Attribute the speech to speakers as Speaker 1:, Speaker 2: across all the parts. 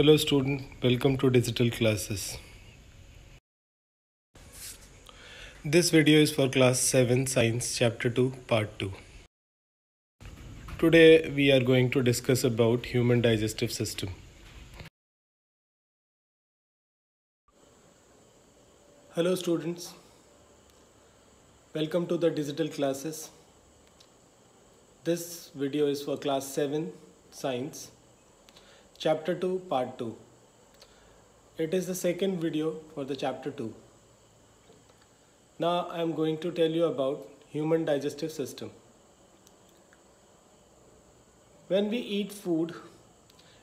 Speaker 1: Hello student, welcome to digital classes. This video is for class 7 science chapter 2 part 2. Today we are going to discuss about human digestive system. Hello students. Welcome to the digital classes. This video is for class 7 science chapter 2 part 2 it is the second video for the chapter 2 now i am going to tell you about human digestive system. When we eat food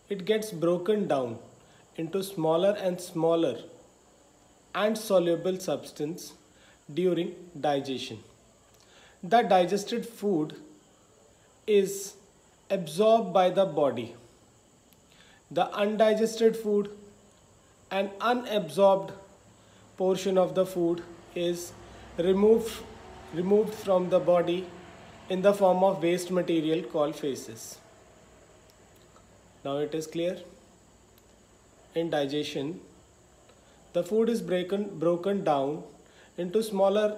Speaker 1: it gets broken down into smaller and smaller and soluble substance during digestion. The digested food is absorbed by the body the undigested food and unabsorbed portion of the food is removed, removed from the body in the form of waste material called feces. Now it is clear. In digestion, the food is broken, broken down into smaller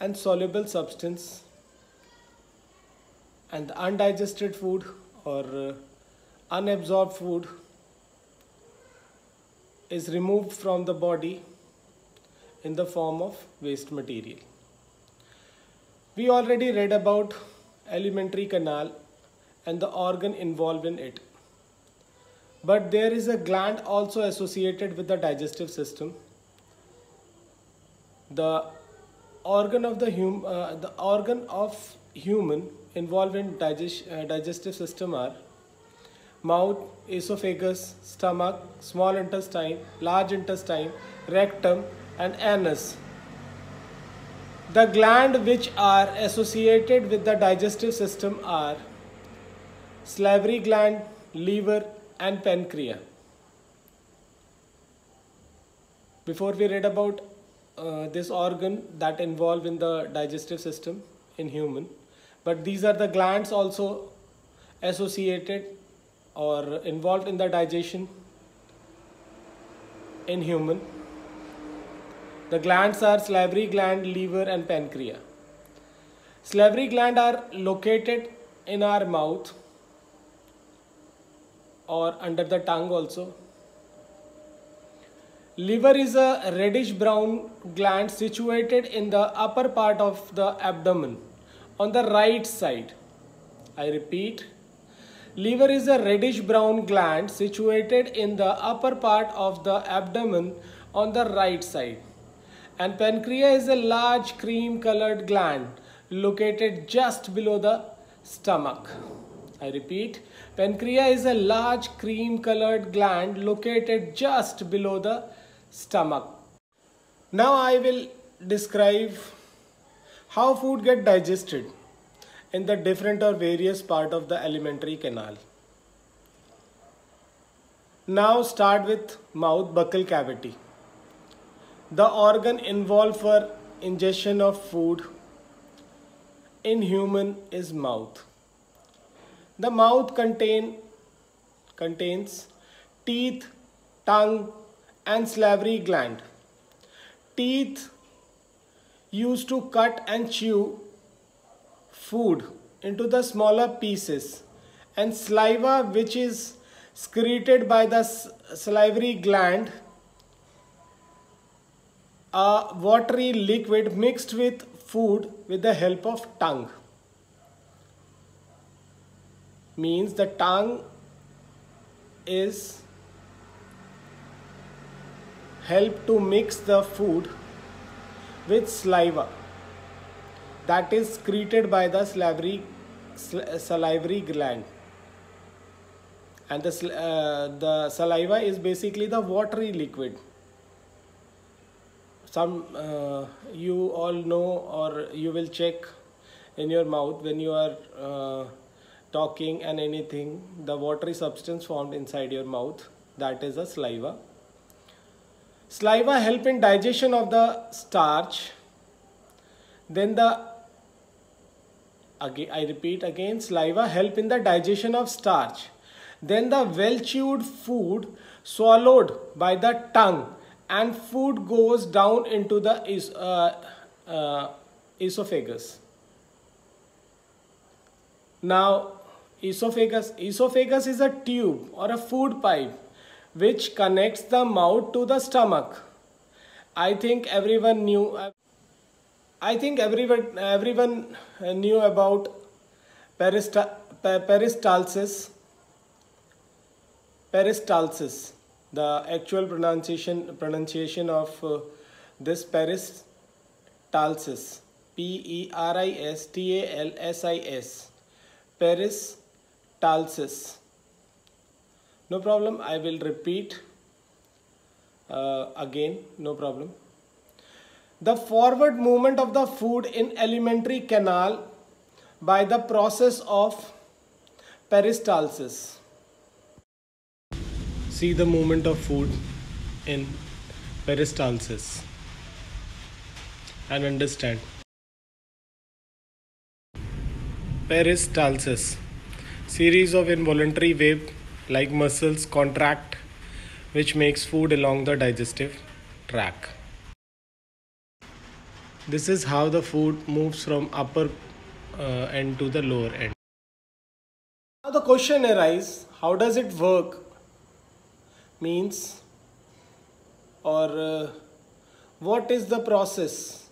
Speaker 1: and soluble substance and the undigested food or uh, unabsorbed food is removed from the body in the form of waste material. We already read about alimentary canal and the organ involved in it. But there is a gland also associated with the digestive system. The organ of the hum, uh, the organ of human involved in digest, uh, digestive system are mouth, esophagus, stomach, small intestine, large intestine, rectum and anus. The gland which are associated with the digestive system are salivary gland, liver and pancreas. Before we read about uh, this organ that involved in the digestive system in human, but these are the glands also associated or involved in the digestion in human. The glands are salivary gland, liver and pancreas. Salivary gland are located in our mouth or under the tongue also. Liver is a reddish brown gland situated in the upper part of the abdomen on the right side. I repeat, Liver is a reddish brown gland situated in the upper part of the abdomen on the right side. And pancreas is a large cream colored gland located just below the stomach. I repeat, pancreas is a large cream colored gland located just below the stomach. Now I will describe how food get digested in the different or various part of the alimentary canal. Now start with mouth buccal cavity. The organ involved for ingestion of food in human is mouth. The mouth contain, contains teeth, tongue and salivary gland. Teeth used to cut and chew food into the smaller pieces. And saliva which is secreted by the salivary gland a watery liquid mixed with food with the help of tongue. Means the tongue is help to mix the food with saliva that is secreted by the salivary, salivary gland. And the, uh, the saliva is basically the watery liquid. Some uh, you all know or you will check in your mouth when you are uh, talking and anything the watery substance formed inside your mouth that is a saliva. Saliva help in digestion of the starch. Then the again I repeat again saliva help in the digestion of starch then the well chewed food swallowed by the tongue and food goes down into the uh, uh, esophagus. Now, esophagus esophagus is a tube or a food pipe which connects the mouth to the stomach. I think everyone knew. I think everyone everyone knew about perista- pe- peristalsis. Peristalsis. The actual pronunciation pronunciation of uh, this peristalsis. P E R I S T A L S I S. Peristalsis. No problem. I will repeat uh, again. No problem. The forward movement of the food in alimentary canal by the process of peristalsis. See the movement of food in peristalsis and understand. Peristalsis series of involuntary wave like muscles contract which makes food along the digestive tract. This is how the food moves from upper uh, end to the lower end. Now the question arises, how does it work? Means or uh, what is the process?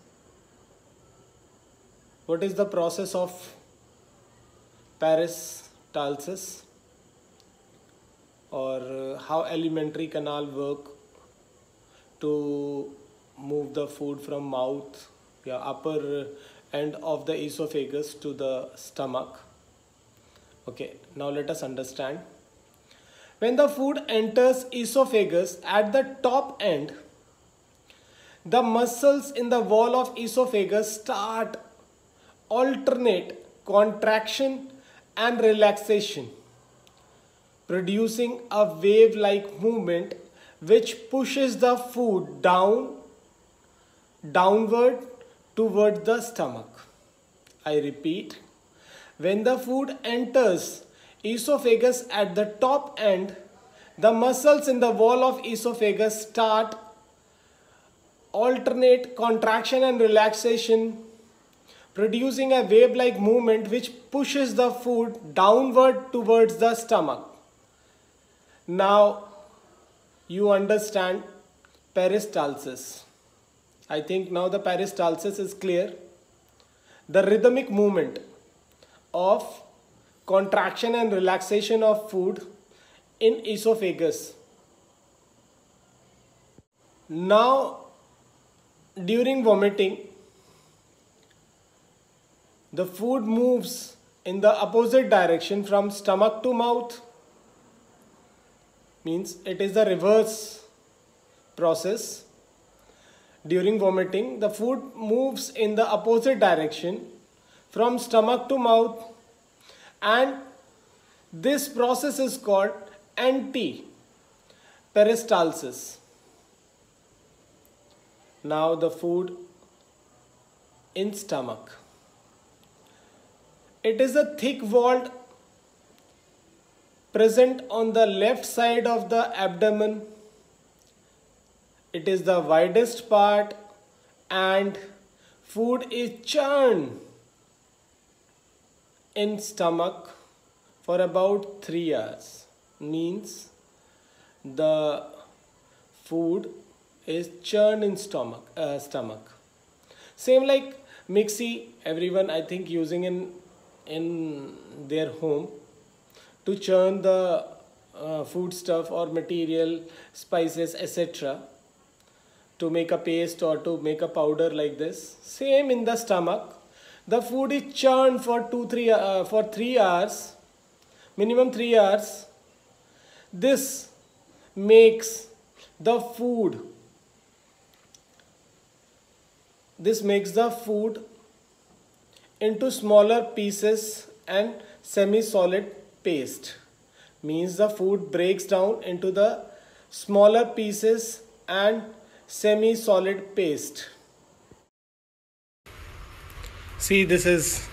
Speaker 1: What is the process of peristalsis? Or uh, how alimentary canal work to move the food from mouth yeah, upper end of the esophagus to the stomach. Okay now let us understand. When the food enters esophagus at the top end the muscles in the wall of esophagus start alternate contraction and relaxation producing a wave like movement which pushes the food down downward toward the stomach. I repeat, when the food enters esophagus at the top end, the muscles in the wall of esophagus start alternate contraction and relaxation, producing a wave like movement which pushes the food downward towards the stomach. Now you understand peristalsis. I think now the peristalsis is clear. The rhythmic movement of contraction and relaxation of food in esophagus. Now, during vomiting, the food moves in the opposite direction from stomach to mouth. Means it is the reverse process during vomiting, the food moves in the opposite direction from stomach to mouth and this process is called anti-peristalsis. Now the food in stomach. It is a thick walled present on the left side of the abdomen it is the widest part and food is churned in stomach for about 3 hours. Means the food is churned in stomach uh, stomach. Same like mixie everyone i think using in in their home to churn the uh, food stuff or material spices etc to make a paste or to make a powder like this. Same in the stomach. The food is churned for 2 3 uh, for 3 hours minimum 3 hours. This makes the food this makes the food into smaller pieces and semi solid paste. Means the food breaks down into the smaller pieces and semi-solid paste. See this is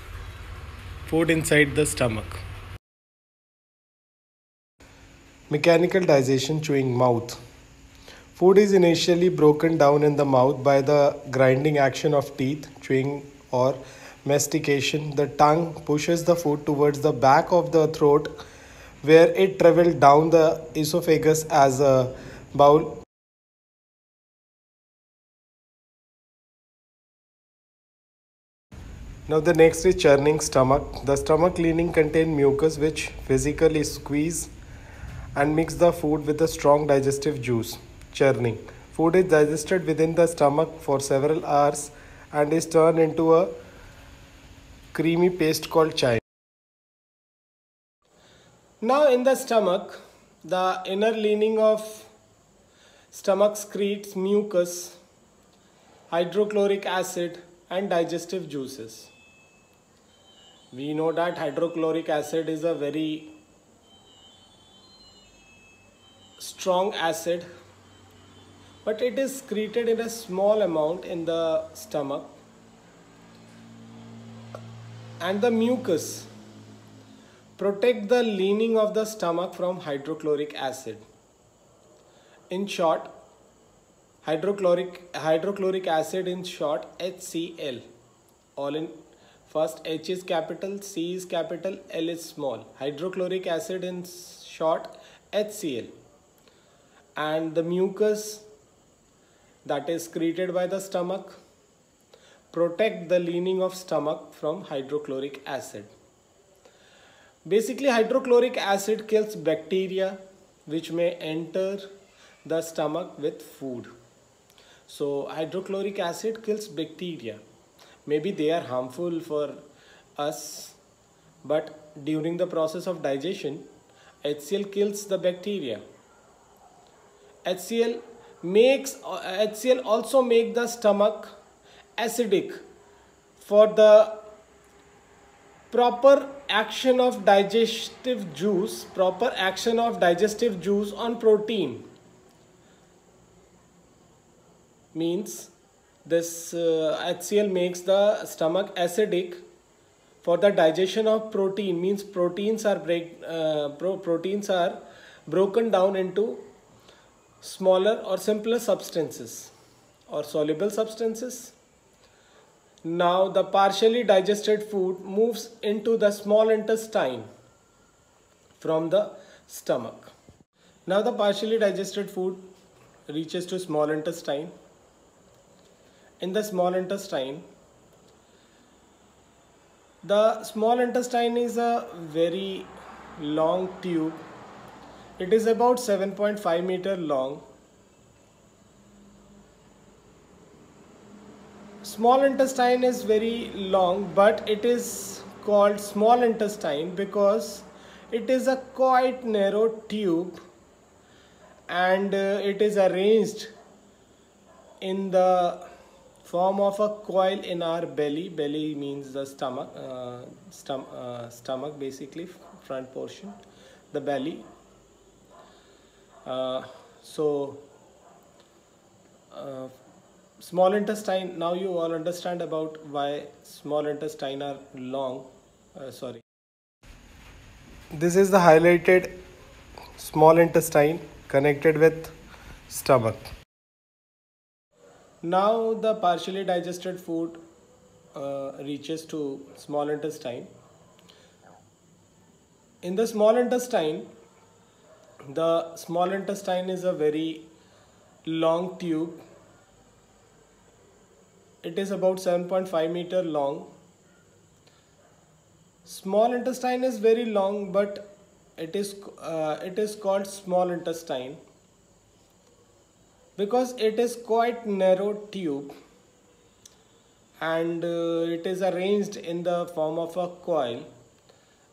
Speaker 1: food inside the stomach. Mechanical digestion chewing mouth. Food is initially broken down in the mouth by the grinding action of teeth, chewing, or mastication. The tongue pushes the food towards the back of the throat where it travels down the esophagus as a bolus Now the next is churning stomach. The stomach lining contain mucus which physically squeeze and mix the food with a strong digestive juice. Churning. Food is digested within the stomach for several hours and is turned into a creamy paste called chyme. Now in the stomach, the inner lining of stomach secretes mucus, hydrochloric acid and digestive juices. We know that hydrochloric acid is a very strong acid but it is secreted in a small amount in the stomach and the mucus protect the lining of the stomach from hydrochloric acid. In short, hydrochloric hydrochloric acid in short HCl all in First H is capital, C is capital, L is small. Hydrochloric acid in short HCl. And the mucus that is created by the stomach protect the lining of stomach from hydrochloric acid. Basically hydrochloric acid kills bacteria which may enter the stomach with food. So hydrochloric acid kills bacteria maybe they are harmful for us but during the process of digestion HCl kills the bacteria. HCl makes HCl also make the stomach acidic for the proper action of digestive juice proper action of digestive juice on protein. Means this uh, HCl makes the stomach acidic for the digestion of protein means proteins are break uh, pro proteins are broken down into smaller or simpler substances or soluble substances. Now the partially digested food moves into the small intestine from the stomach. Now the partially digested food reaches to small intestine in the small intestine. The small intestine is a very long tube. It is about 7.5 meter long. Small intestine is very long but it is called small intestine because it is a quite narrow tube and uh, it is arranged in the form of a coil in our belly. Belly means the stomach uh, stom uh, stomach basically front portion the belly. Uh, so uh, small intestine now you all understand about why small intestine are long uh, sorry. This is the highlighted small intestine connected with stomach now the partially digested food uh, reaches to small intestine. In the small intestine, the small intestine is a very long tube. It is about 7.5 meter long. Small intestine is very long, but it is uh, it is called small intestine because it is quite narrow tube and uh, it is arranged in the form of a coil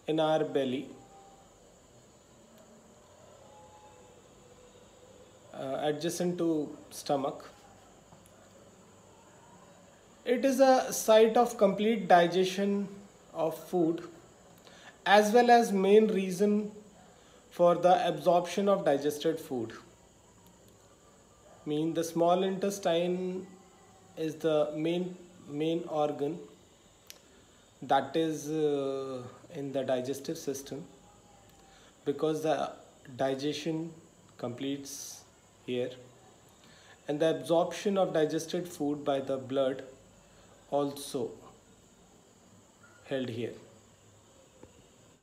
Speaker 1: in our belly. Uh, adjacent to stomach. It is a site of complete digestion of food as well as main reason for the absorption of digested food mean the small intestine is the main main organ that is uh, in the digestive system. Because the digestion completes here and the absorption of digested food by the blood also held here